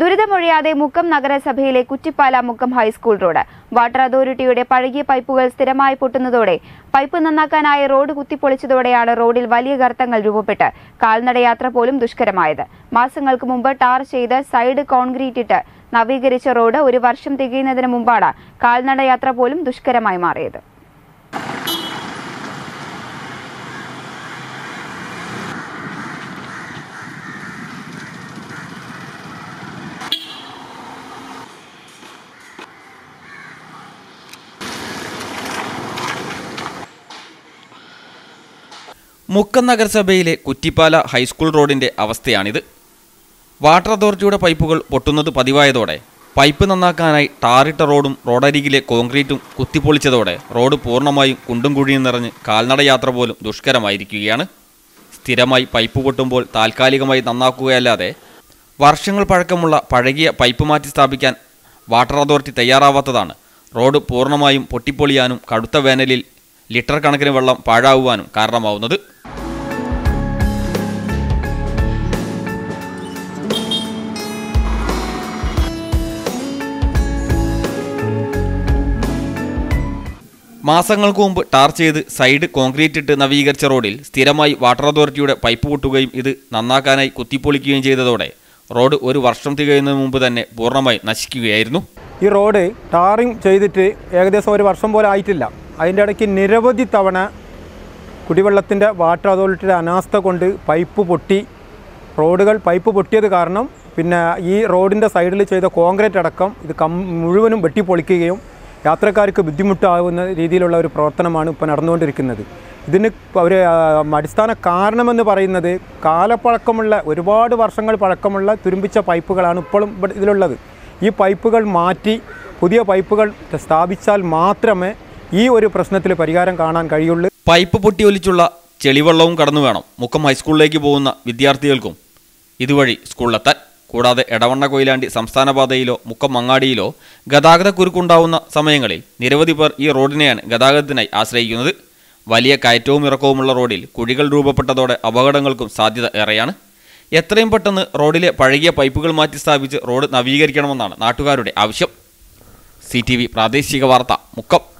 ദുരിതമൊഴിയാതെ മുക്കം നഗരസഭയിലെ Kuttippala Mukkam high school road. Water അതോറിറ്റിയുടെ പഴകിയ പൈപ്പുകൾ സ്ഥിരമായി പൊട്ടുന്നതോടെ പൈപ്പ് നന്നാക്കാനായി റോഡ് കുത്തിപ്പൊളിച്ചതോടെയാണ് റോഡിൽ വലിയ ഗർത്തങ്ങൾ രൂപപ്പെട്ട് കാൽനടയാത്ര പോലും ദുഷ്കരമായത്. മാസങ്ങൾക്ക് മുമ്പ് ടാർ ചെയ്ത് സൈഡ് കോൺക്രീറ്റ് ഇട്ട് നവീകരിച്ച റോഡ് ഒരു വർഷം തികയുന്നതിന് മുമ്പാണ് കാൽനടയാത്ര പോലും ദുഷ്കരമായി മാറിയത്. മുക്കം നഗരസഭയിലെ കുറ്റിപ്പാല ഹൈസ്കൂൾ റോഡിന്റെ അവസ്ഥയാണിത്. വാട്ടർ അതോറിറ്റിയുടെ പൈപ്പുകൾ പൊട്ടുന്നത് പതിവായതോടെ പൈപ്പ് നന്നാക്കാനായി ടാറിട്ട റോഡും റോഡരികിലെ കോൺക്രീറ്റും കുത്തിപ്പൊളിച്ചതോടെ റോഡ് പൂർണമായും കുണ്ടും കുഴിയും നിറഞ്ഞ് കാൽനടയാത്ര പോലും ദുഷ്കരമായിരിക്കുകയാണ്. സ്ഥിരമായി പൈപ്പ് പൊട്ടുമ്പോൾ താൽക്കാലികമായി നന്നാക്കുകയല്ലാതെ വർഷങ്ങൾ പഴക്കമുള്ള പഴകിയ പൈപ്പ് മാറ്റി സ്ഥാപിക്കാൻ വാട്ടർ അതോറിറ്റി തയ്യാറാവാത്തതാണ്. റോഡ് പൂർണമായും പൊട്ടിപ്പൊളിയാനും കടുത്ത വേനലിൽ ലിറ്റർ കണക്കിന് വെള്ളം പാഴാവുവാനും കാരണമാവുന്നത്. മാസങ്ങൾക്ക് മുമ്പ് ടാർ ചെയ്ത് സൈഡ് കോൺക്രീറ്റ് ഇട്ട് നവീകരിച്ച റോഡിൽ സ്ഥിരമായി വാട്ടർ അതോറിറ്റിയുടെ പൈപ്പ് പൊട്ടുകയും ഇത് നന്നാക്കാനായി കുത്തിപ്പൊളിക്കുകയും ചെയ്തതോടെ റോഡ് ഒരു വർഷം തികയുന്നതിന് മുമ്പ് തന്നെ പൂർണമായി നശിക്കുകയായിരുന്നു. ഈ റോഡ് ടാറിങ് ചെയ്തിട്ട് ഏകദേശം ഒരു വർഷം പോലെ ആയിട്ടില്ല. അതിന്റെ ഇടയ്ക്ക് നിരവധി തവണ കുടിവെള്ളത്തിന്റെ വാട്ടർ അതോറിറ്റിയുടെ അനാസ്ഥ കൊണ്ട് പൈപ്പ് പൊട്ടി. റോഡുകൾ പൈപ്പ് പൊട്ടിയത് കാരണം പിന്നെ ഈ റോഡിന്റെ സൈഡിൽ ചെയ്ത കോൺക്രീറ്റ് അടക്കം ഇത് കം മുഴുവനും വെട്ടിപ്പൊളിക്കുകയും യാത്രക്കാർക്ക് ബുദ്ധിമുട്ടാവുന്ന രീതിയിലുള്ള ഒരു പ്രവർത്തനമാണ് ഇപ്പോൾ നടന്നുകൊണ്ടിരിക്കുന്നത്. ഇതിന് ആ, അടിസ്ഥാന കാരണമെന്ന് പറയുന്നത് കാലപ്പഴക്കമുള്ള ഒരുപാട് വർഷങ്ങൾ പഴക്കമുള്ള തുരുമ്പിച്ച പൈപ്പുകളാണ് ഇപ്പോഴും ഇതിലുള്ളത്. ഈ പൈപ്പുകൾ മാറ്റി പുതിയ പൈപ്പുകൾ സ്ഥാപിച്ചാൽ മാത്രമേ ഈ ഒരു പ്രശ്നത്തിൽ പരിഹാരം കാണാൻ കഴിയുള്ളൂ. പൈപ്പ് പൊട്ടിയൊലിച്ചുള്ള ചെളിവെള്ളവും കടന്നു വേണം. മുക്കം ഹൈസ്കൂളിലേക്ക് പോകുന്ന വിദ്യാർത്ഥികൾക്കും. ഇതുവഴി സ്കൂളിലെത്താൻ കൂടാതെ എടവണ്ണ കൊയിലാണ്ടി സംസ്ഥാന പാതയിലോ മുക്കം മങ്ങാടിയിലോ ഗതാഗത കുരുക്കുണ്ടാവുന്ന സമയങ്ങളിൽ നിരവധി പേർ ഈ റോഡിനെയാണ് ഗതാഗതത്തിനായി ആശ്രയിക്കുന്നത്. വലിയ കയറ്റവും ഇറക്കവുമുള്ള റോഡിൽ കുഴികൾ രൂപപ്പെട്ടതോടെ അപകടങ്ങൾക്കും സാധ്യത ഏറെയാണ്. എത്രയും പെട്ടെന്ന് റോഡിലെ പഴകിയ പൈപ്പുകൾ മാറ്റി സ്ഥാപിച്ച് റോഡ് നവീകരിക്കണമെന്നാണ് നാട്ടുകാരുടെ ആവശ്യം. സി പ്രാദേശിക വാർത്ത മുക്കം.